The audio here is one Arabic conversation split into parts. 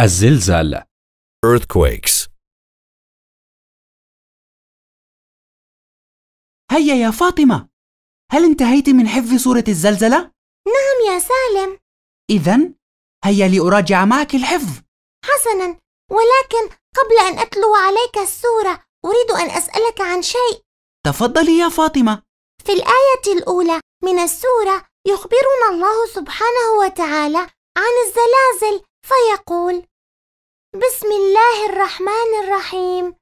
الزلزال. Earthquakes, هيا يا فاطمة. هل انتهيت من حفظ سورة الزلزلة؟ نعم يا سالم. إذا هيا لأراجع معك الحفظ. حسنا ولكن قبل أن أتلو عليك السورة أريد أن أسألك عن شيء. تفضلي يا فاطمة. في الآية الأولى من السورة يخبرنا الله سبحانه وتعالى عن الزلازل. فيقول بسم الله الرحمن الرحيم.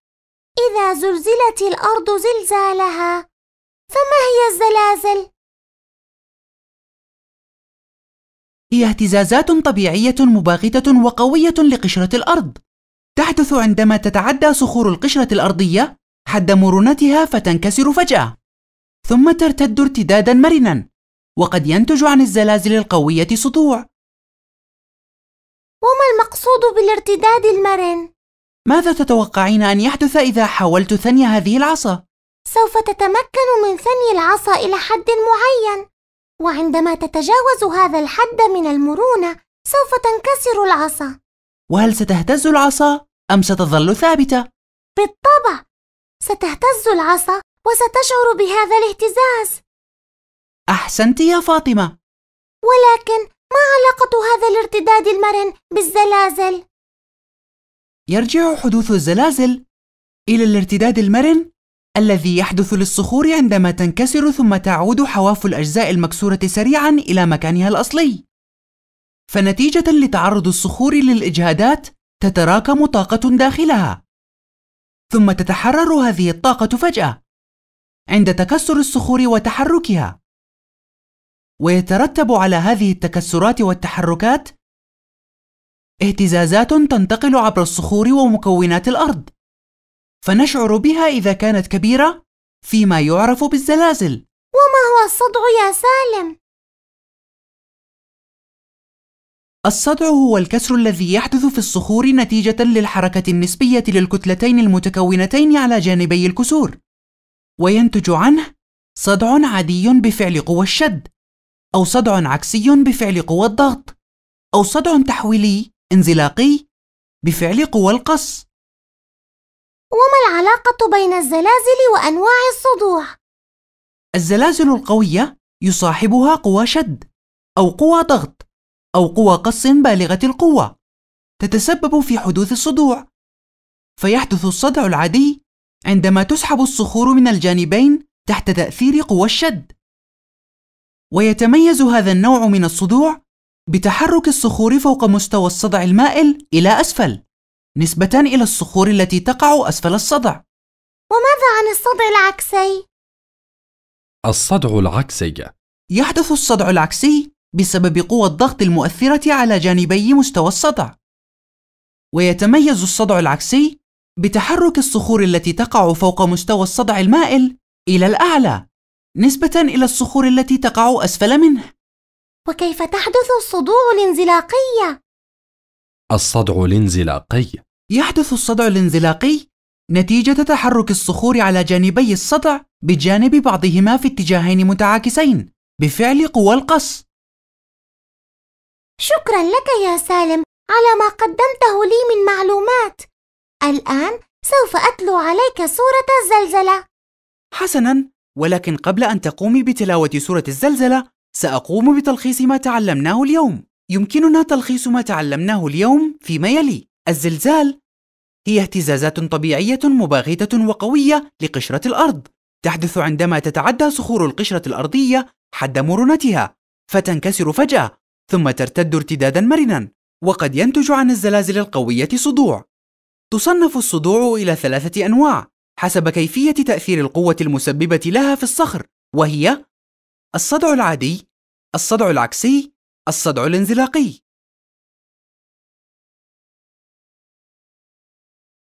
إذا زلزلت الأرض زلزالها فما هي الزلازل؟ هي اهتزازات طبيعية مباغتة وقوية لقشرة الأرض. تحدث عندما تتعدى صخور القشرة الأرضية حد مرونتها فتنكسر فجأة ثم ترتد ارتدادا مرنا وقد ينتج عن الزلازل القوية صدوع. وما المقصود بالارتداد المرن؟ ماذا تتوقعين أن يحدث إذا حاولت ثني هذه العصا؟ سوف تتمكن من ثني العصا إلى حد معين وعندما تتجاوز هذا الحد من المرونة سوف تنكسر العصا وهل ستهتز العصا أم ستظل ثابتة؟ بالطبع ستهتز العصا وستشعر بهذا الاهتزاز أحسنت يا فاطمة ولكن ما علاقة هذا الارتداد المرن بالزلازل؟ يرجع حدوث الزلازل إلى الارتداد المرن الذي يحدث للصخور عندما تنكسر ثم تعود حواف الأجزاء المكسورة سريعا إلى مكانها الأصلي. فنتيجة لتعرض الصخور للإجهادات تتراكم طاقة داخلها. ثم تتحرر هذه الطاقة فجأة عند تكسر الصخور وتحركها. ويترتب على هذه التكسرات والتحركات اهتزازات تنتقل عبر الصخور ومكونات الأرض. فنشعر بها إذا كانت كبيرة فيما يعرف بالزلازل. وما هو الصدع يا سالم؟ الصدع هو الكسر الذي يحدث في الصخور نتيجة للحركة النسبية للكتلتين المتكونتين على جانبي الكسور. وينتج عنه صدع عادي بفعل قوى الشد. أو صدع عكسي بفعل قوى الضغط أو صدع تحويلي انزلاقي بفعل قوى القص. وما العلاقة بين الزلازل وأنواع الصدوع؟ الزلازل القوية يصاحبها قوى شد أو قوى ضغط أو قوى قص بالغة القوة تتسبب في حدوث الصدوع. فيحدث الصدع العادي عندما تسحب الصخور من الجانبين تحت تأثير قوى الشد. ويتميز هذا النوع من الصدوع بتحرك الصخور فوق مستوى الصدع المائل إلى أسفل نسبة إلى الصخور التي تقع أسفل الصدع. وماذا عن الصدع العكسي؟ الصدع العكسي. يحدث الصدع العكسي بسبب قوى الضغط المؤثرة على جانبي مستوى الصدع. ويتميز الصدع العكسي بتحرك الصخور التي تقع فوق مستوى الصدع المائل إلى الأعلى. نسبة إلى الصخور التي تقع أسفل منه. وكيف تحدث الصدوع الانزلاقية؟ الصدع الانزلاقي. يحدث الصدع الانزلاقي نتيجة تحرك الصخور على جانبي الصدع بجانب بعضهما في اتجاهين متعاكسين بفعل قوى القص. شكرا لك يا سالم على ما قدمته لي من معلومات. الآن سوف أتلو عليك سورة الزلزلة. حسنا. ولكن قبل أن تقومي بتلاوة سورة الزلزلة سأقوم بتلخيص ما تعلمناه اليوم. يمكننا تلخيص ما تعلمناه اليوم فيما يلي. الزلزال هي اهتزازات طبيعية مباغتة وقوية لقشرة الأرض. تحدث عندما تتعدى صخور القشرة الأرضية حد مرونتها فتنكسر فجأة ثم ترتد ارتدادا مرنا وقد ينتج عن الزلازل القوية صدوع. تصنف الصدوع إلى ثلاثة أنواع حسب كيفية تأثير القوة المسببة لها في الصخر وهي الصدع العادي، الصدع العكسي، الصدع الانزلاقي.